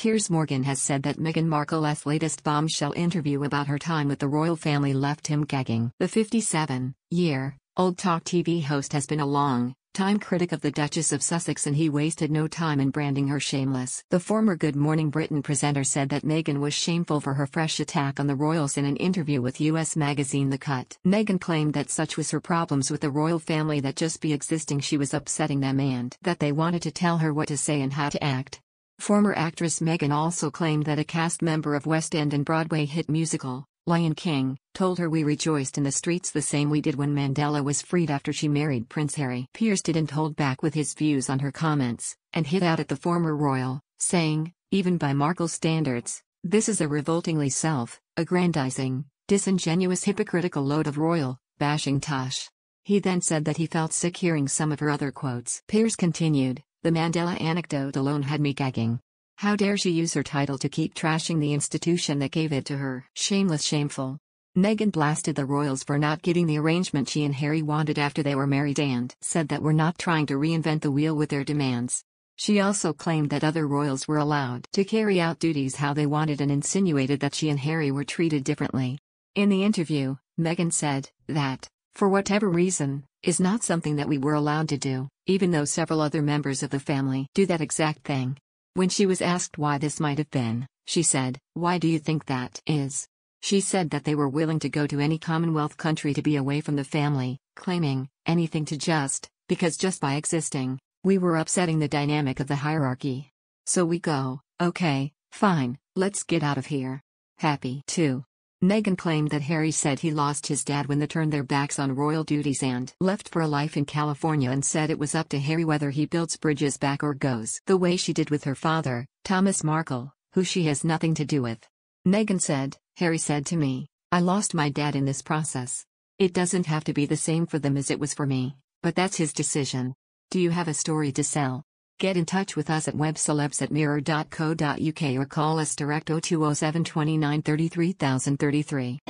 Piers Morgan has said that Meghan Markle's latest bombshell interview about her time with the royal family left him gagging. The 57 year old TalkTV host has been a long time critic of the Duchess of Sussex and he wasted no time in branding her shameless. The former Good Morning Britain presenter said that Meghan was shameful for her fresh attack on the royals in an interview with US magazine The Cut. Meghan claimed that such was her problems with the royal family that just be existing she was upsetting them and that they wanted to tell her what to say and how to act. Former actress Meghan also claimed that a cast member of West End and Broadway hit musical, Lion King, told her we rejoiced in the streets the same we did when Mandela was freed after she married Prince Harry. Piers didn't hold back with his views on her comments, and hit out at the former royal, saying, even by Markle standards, this is a revoltingly self-aggrandizing, disingenuous hypocritical load of royal, bashing tosh. He then said that he felt sick hearing some of her other quotes. Piers continued, the Mandela anecdote alone had me gagging. How dare she use her title to keep trashing the institution that gave it to her? Shameless, shameful. Meghan blasted the royals for not getting the arrangement she and Harry wanted after they were married and said that we're not trying to reinvent the wheel with their demands. She also claimed that other royals were allowed to carry out duties how they wanted and insinuated that she and Harry were treated differently. In the interview, Meghan said that, for whatever reason, is not something that we were allowed to do, even though several other members of the family do that exact thing. When she was asked why this might have been, she said, Why do you think that is? She said that they were willing to go to any Commonwealth country to be away from the family, claiming, anything to just, because just by existing, we were upsetting the dynamic of the hierarchy. So we go, okay, fine, let's get out of here. Happy, too. Meghan claimed that Harry said he lost his dad when they turned their backs on royal duties and left for a life in California and said it was up to Harry whether he builds bridges back or goes the way she did with her father, Thomas Markle, who she has nothing to do with. Meghan said, Harry said to me, I lost my dad in this process. It doesn't have to be the same for them as it was for me, but that's his decision. Do you have a story to sell? Get in touch with us at webcelebs at mirror.co.uk or call us direct 0207 29 33033.